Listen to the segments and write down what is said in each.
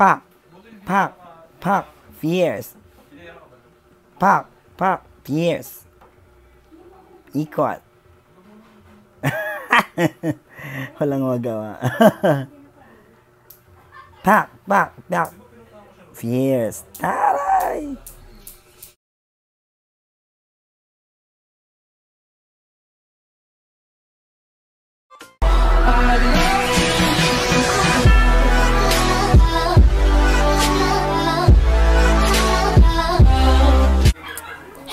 Pak, pak, pak, fierce. Pak, pak, fierce. Ikot. Walang magawa. pak, pak, pak, fierce. Taray!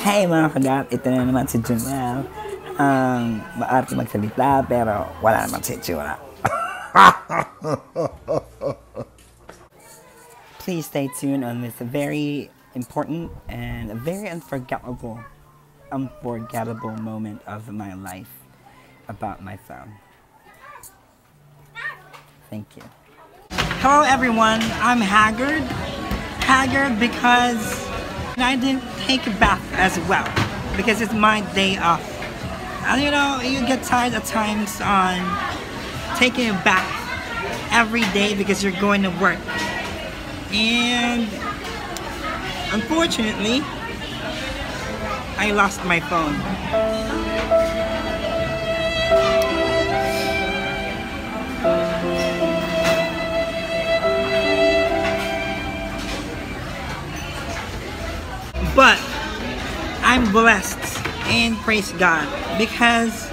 Hey mga kagat, ito na naman si Junel. Ang um, maarte magsalita pero wala naman si Itsura. Please stay tuned on this very important and very unforgettable, unforgettable moment of my life about my phone. Thank you. Hello everyone, I'm haggard. Haggard because I didn't take a bath as well because it's my day off. And you know, you get tired at times on taking a bath every day because you're going to work. And unfortunately, I lost my phone. Blessed and praise God because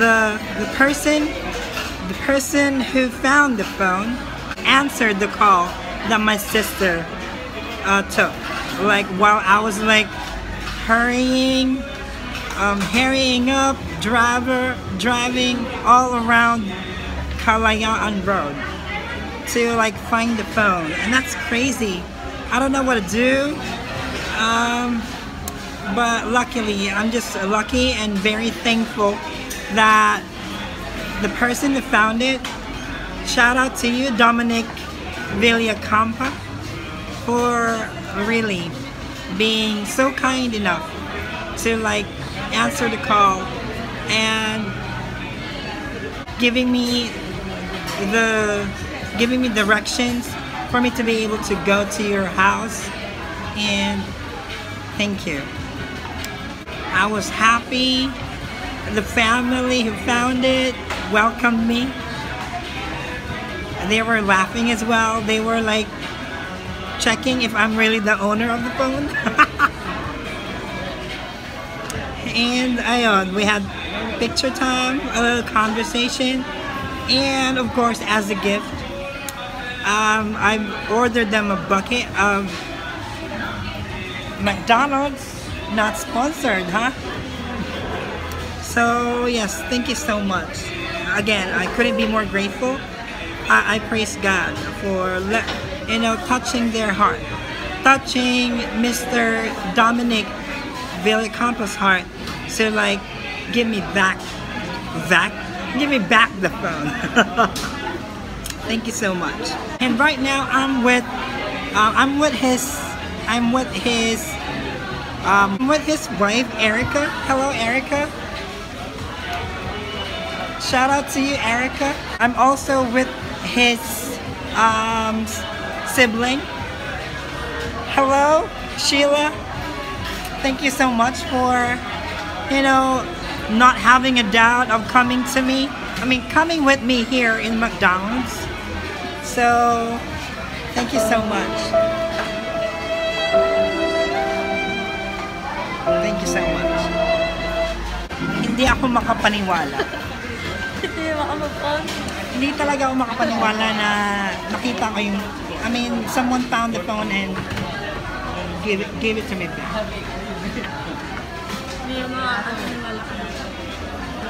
the the person the person who found the phone answered the call that my sister uh, took. Like while I was like hurrying, um, hurrying up, driver driving all around Kalayaan Road to like find the phone, and that's crazy. I don't know what to do. Um, but luckily, I'm just lucky and very thankful that the person that found it, shout out to you, Dominic Villacampa, for really being so kind enough to like answer the call and giving me the giving me directions for me to be able to go to your house and thank you. I was happy. The family who found it welcomed me. They were laughing as well. They were like checking if I'm really the owner of the phone. and ayun, we had picture time, a little conversation, and of course as a gift, um, I ordered them a bucket of McDonald's, not sponsored, huh? So yes, thank you so much. Again, I couldn't be more grateful. I, I praise God for you know touching their heart, touching Mr. Dominic Villacampa's heart to like give me back, back, give me back the phone. Thank you so much. And right now I'm with, uh, I'm with his, I'm with his, um, with his wife Erica. Hello, Erica. Shout out to you, Erica. I'm also with his um, sibling. Hello, Sheila. Thank you so much for, you know, not having a doubt of coming to me. I mean, coming with me here in McDonald's. So, thank you so much. Thank you so much. Hindi ako makapaniwala. Hindi. Hindi talaga ako makapaniwala na nakita ko yung, I mean, someone found the phone and give it, give it to me back. Hindi ka.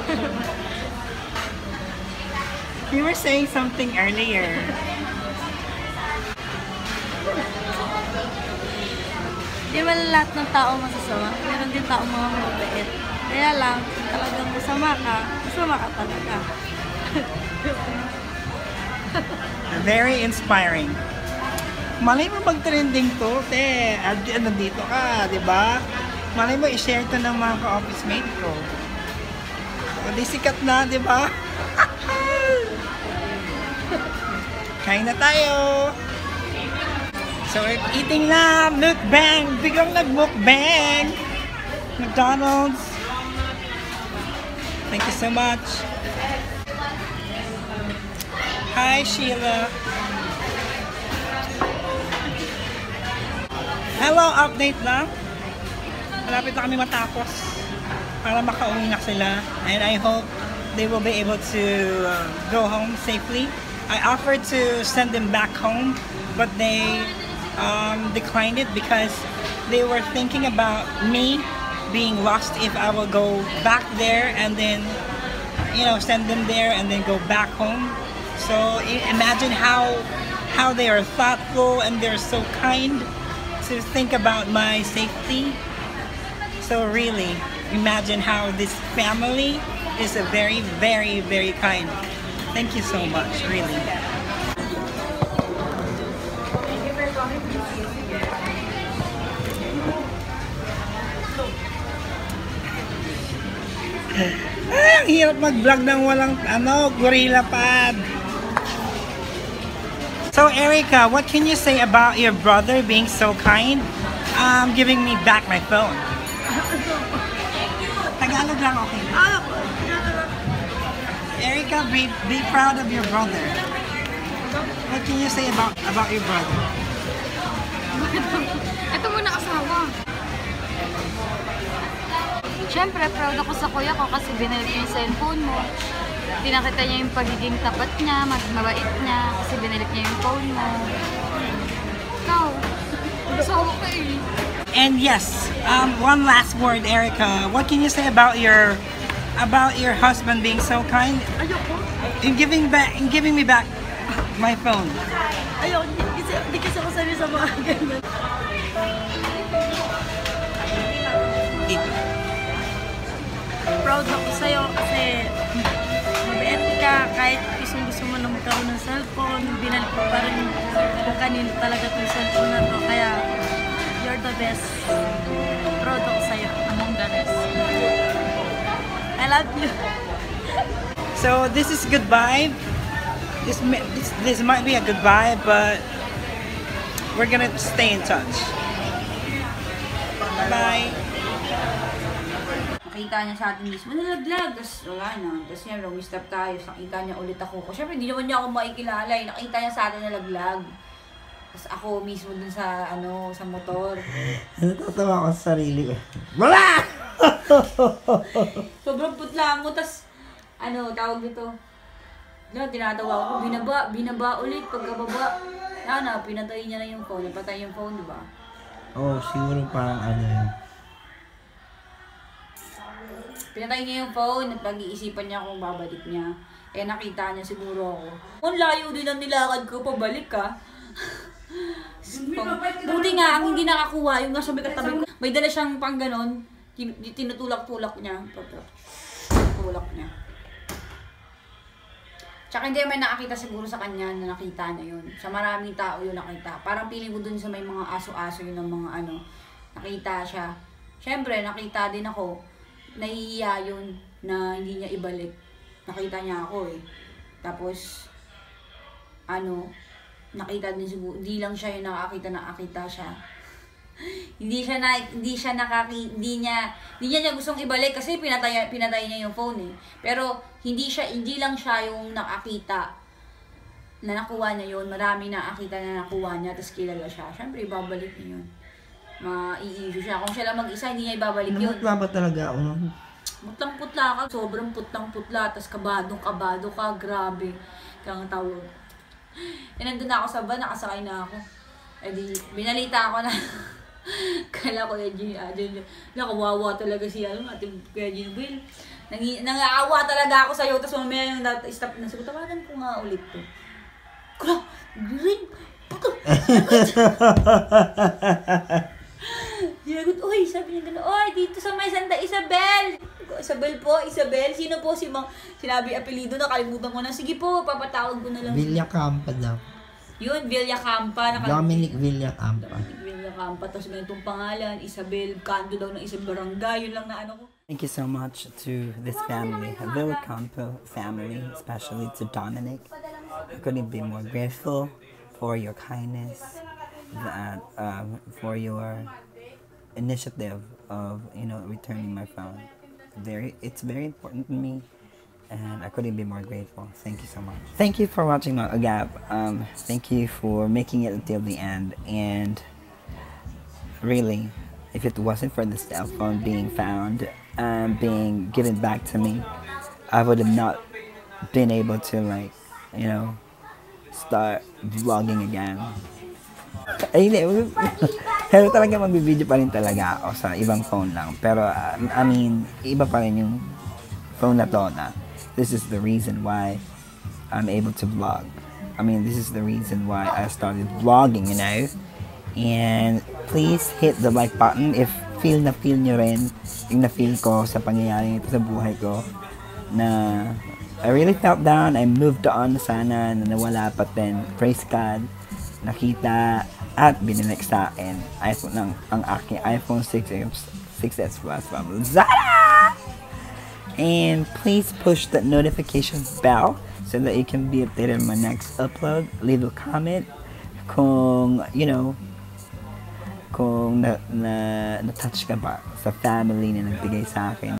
You were saying something earlier. Di ba lahat ng tao masasama? Meron din tao mga mabait. Kaya lang, talagang masama ka, masama ka talaga. Very inspiring. Malay mo mag-trending to, te. Nandito ka, di ba? Malay mo i-share to ng mga ka-office mate ko. O di sikat na, di ba? Kain na tayo! So we're eating na! Mukbang! Biglang nag-mukbang! McDonald's! Thank you so much! Hi, Sheila! Hello, update lang! Malapit na kami matapos para makauwi na sila and I hope they will be able to uh, go home safely. I offered to send them back home but they um, declined it because they were thinking about me being lost if I will go back there and then you know send them there and then go back home. So imagine how how they are thoughtful and they're so kind to think about my safety. So really, imagine how this family is a very, very, very kind. Thank you so much, really. Ang hirap mag-vlog ng walang ano, gorilla pad. So Erica, what can you say about your brother being so kind, um, giving me back my phone? Tagalog lang okay. Erica, be, be proud of your brother. What can you say about about your brother? Ito muna asawa. Siyempre, proud ako sa kuya ko kasi binalik niya yung cellphone mo. Pinakita niya yung pagiging tapat niya, mag- mabait niya, kasi binalik niya yung phone mo. Ikaw, asawa ka eh. And yes, um, one last word, Erica. What can you say about your about your husband being so kind in giving back in giving me back my phone? Ayoko. Kasi, hindi kasi ako sabi sa mga ganyan. Proud ako sa'yo kasi mabait ka kahit gusto gusto mo na magkaroon ng cellphone, binalik mo pa rin kung kanino talaga itong cellphone na to. Kaya, you're the best. Proud ako sa'yo. Among the rest. I love you. So this is goodbye. This, this this might be a goodbye, but we're gonna stay in touch. Bye bye. Nakita niya sa atin mismo, nalaglag. Tapos wala na. Tapos siyempre, stop tayo. Tapos nakita niya ulit ako. Siyempre, hindi naman niya ako makikilala. Eh. Nakita niya sa atin nalaglag. Tapos ako mismo dun sa, ano, sa motor. Natatawa ko sa sarili ko. Wala! Sobrang putla mo. Tapos, ano, tawag dito. No, tinatawa ko. Binaba, binaba ulit pagkababa. Ano, pinatay niya na yung phone. Napatay yung phone, di ba? Oh, siguro parang ano yun. Pinatay niya yung phone at pag-iisipan niya kung babalik niya. Eh nakita niya siguro ako. Ang layo din ang nilakad ko, pabalik ka. Buti nga, ang hindi nakakuha, yung nasa may katabi ko. May dala siyang pang ganon, tin- tinutulak-tulak niya. Tulak niya. Tsaka hindi naman nakakita siguro sa kanya na nakita niya yun. Sa maraming tao yun nakita. Parang feeling ko dun sa may mga aso-aso yun ng mga ano, nakita siya. Siyempre, nakita din ako. Nahihiya yun na hindi niya ibalik. Nakita niya ako eh. Tapos, ano, nakita din siguro, hindi lang siya yung nakakita na nakakita siya. hindi siya na hindi siya nakaki hindi niya hindi niya, niya gustong ibalik kasi pinatay pinatay niya yung phone eh. Pero hindi siya hindi lang siya yung nakakita na nakuha niya yun. Marami nakakita na nakuha niya tapos kilala siya. Syempre ibabalik niya yun. Ma-i-issue siya. Kung siya lang mag-isa, hindi niya ibabalik yun. Namutla ba talaga ako nun? Putlang-putla ka, sobrang putlang-putla, tapos kabadong-kabado ka, grabe. Kaya ang tawag. E nandun na ako sa van, nakasakay na ako. E di, binalita ako na. Kala ko yung Gino, ah, nakawawa talaga si ano, ate Kuya Gino Will. Nangi, nangaawa talaga ako sa'yo, tapos mamaya yung dat- stop na, sabi, tawagan ko nga ulit to. Kala, ring, puto. Sinagot, oy, sabi niya gano'n, oy, dito sa may Santa Isabel. Isabel po, Isabel, sino po si Mang, sinabi apelido, nakalimutan ko na, sige po, papatawag ko na lang. Villa Campa daw. Yun, Villa Campa, nakalimutan. Dominic Villa Campa. Dominic Villa Campa, tapos ganitong pangalan, Isabel, kanto daw ng isang barangay, yun lang na ano ko. Thank you so much to this family, a Villa Campo family, especially to Dominic. I couldn't be more grateful for your kindness, that um, for your initiative of you know returning my phone. Very, it's very important to me, and I couldn't be more grateful. Thank you so much. Thank you for watching my Agap. Um, thank you for making it until the end, and really, if it wasn't for the cell phone being found, and being given back to me, I would have not been able to like, you know, start vlogging again. Ay, hindi. Pero talaga magbibideo pa rin talaga ako sa ibang phone lang. Pero, uh, I mean, iba pa rin yung phone na to na this is the reason why I'm able to vlog. I mean, this is the reason why I started vlogging, you know? And please hit the like button if feel na feel nyo rin yung na-feel ko sa pangyayari ito sa buhay ko na I really felt down. I moved on sana na nawala pa din. Praise God. Nakita at binilik sa akin iPhone ng ang aking iPhone 6s 6s Plus from Lazada. And please push the notification bell so that you can be updated on my next upload. Leave a comment kung, you know, kung na, na, na-touch ka ba sa family na nagbigay sa akin.